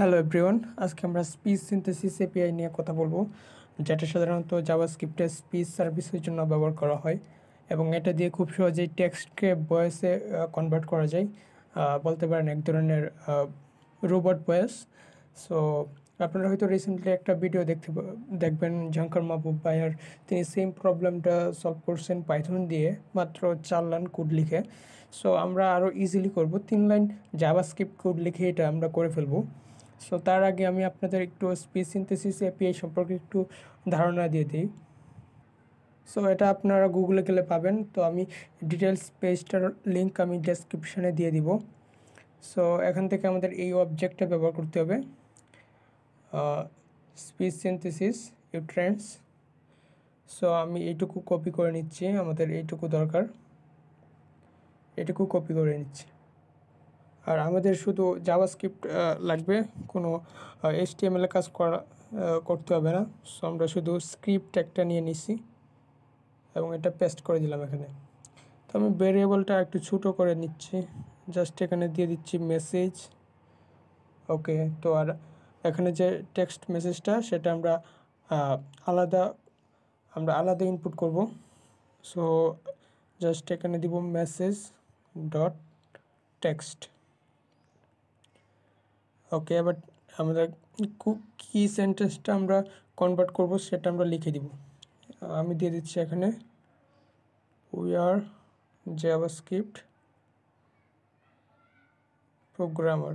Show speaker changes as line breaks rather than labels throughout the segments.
Hello everyone আজকে আমরা speech synthesis API নিয়ে কথা বলব, যেটা সাধারণত জাভাস্ক্রিপ্টের স্পিচ সার্ভিসের জন্য ব্যবহার করা হয় এবং এটা দিয়ে খুব সহজেই টেক্সটকে ভয়েসে কনভার্ট করা যায়। বলতে পারেন এক ধরনের রোবট ভয়েস সো আপনারা হয়তো রিসেন্টলি একটা ভিডিও দেখতে দেখবেন ঝঙ্কার মাহবুব ভাইয়ার তিনি সেম প্রবলেমটা সলভ করছেন পাইথন দিয়ে, মাত্র চার লাইন কোড লিখে। সো আমরা আরও ইজিলি করব। তিন লাইন জাভাস্ক্রিপ্ট কোড লিখে এটা আমরা করে ফেলব। সো তার আগে আমি আপনাদের একটু স্পিচ সিনথেসিস এপিআই সম্পর্কে একটু ধারণা দিয়ে দিই। সো এটা আপনারা গুগলে গেলে পাবেন। তো আমি ডিটেলস পেজটার লিঙ্ক আমি ডেসক্রিপশানে দিয়ে দিব। সো এখান থেকে আমাদের এই অবজেক্টটা ব্যবহার করতে হবে। স্পিচ সিনথেসিস ট্রেন্ডস সো আমি এইটুকু কপি করে নিচ্ছি। আমাদের এইটুকু দরকার। এটুকু কপি করে নিচ্ছি। আর আমাদের শুধু জাভাস্ক্রিপ্ট লাগবে। কোনো এইচটিএমএল কাজ করা করতে হবে না। সো আমরা শুধু স্ক্রিপ্ট একটা নিয়ে নিছি এবং এটা পেস্ট করে দিলাম এখানে। তো আমি ভেরিয়েবলটা একটু ছোটো করে নিচ্ছি। জাস্ট এখানে দিয়ে দিচ্ছি মেসেজ ওকে তো আর এখানে যে টেক্সট মেসেজটা সেটা আমরা আলাদা আমরা আলাদা ইনপুট করব। সো জাস্ট এখানে দিব মেসেজ ডট টেক্সট ওকে এবার আমরা কি সেন্টেন্সটা আমরা কনভার্ট করব সেটা আমরা লিখে দিব। আমি দিয়ে দিচ্ছি এখানে we are JavaScript programmer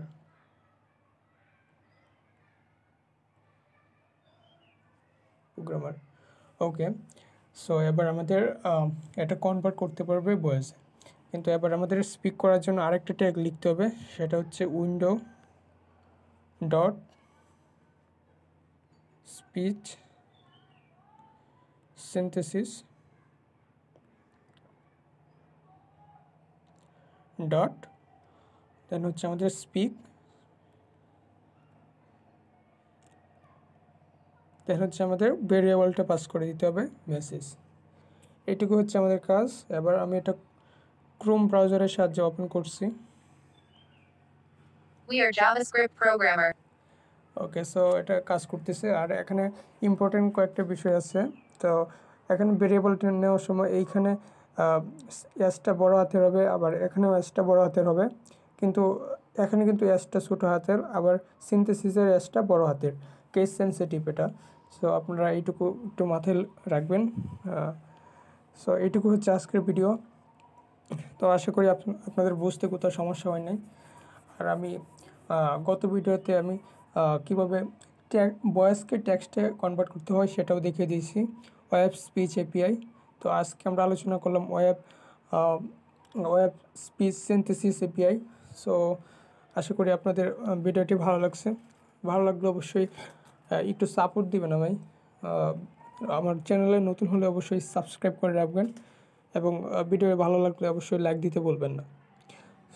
programmer okay so এবার আমাদের এটা কনভার্ট করতে পারবে বয়েসে কিন্তু এবার আমাদের স্পিক করার জন্য আরেকটা ট্যাগ লিখতে হবে, সেটা হচ্ছে window dot speech synthesis dot, then হচ্ছে আমাদের স্পিক, দেন হচ্ছে আমাদের ভেরিয়েবলটা পাস করে দিতে হবে মেসেজ। এইটুকু হচ্ছে আমাদের কাজ। এবার আমি এটা ক্রোম ব্রাউজারের সাহায্যে ওপেন করছি।
We are JavaScript programmer.
Okay so এটা কাজ করতেছে। আর এখানে ইম্পর্টেন্ট কয়েকটা বিষয় আছে। তো এখানে ভেরিয়েবলটা নেওয়ার সময় এইখানে এসটা বড় হাতের হবে, আবার এখানেও এসটা বড় হাতের হবে। কিন্তু এখানে কিন্তু এসটা ছোটো হাতের, আবার সিনথেসিসের এসটা বড় হাতের। কেস সেন্সিটিভ এটা। সো আপনারা এইটুকু একটু মাথায় রাখবেন। সো এইটুকু হচ্ছে আজকের ভিডিও তো আশা করি আপনাদের বুঝতে কোথাও সমস্যা হয় নাই। আর আমি গত ভিডিওতে আমি কীভাবে ভয়েসকে টেক্সটে কনভার্ট করতে হয় সেটাও দেখিয়ে দিয়েছি। ওয়েব স্পিচ এপিআই তো আজকে আমরা আলোচনা করলাম web web speech synthesis API so, আশা করি আপনাদের ভিডিওটি ভালো লাগছে। ভালো লাগলে অবশ্যই একটু সাপোর্ট দিবেন আমায়। আমার চ্যানেলে নতুন হলে অবশ্যই সাবস্ক্রাইব করে রাখবেন এবং ভিডিও ভালো লাগলে অবশ্যই লাইক দিতে বলবেন না।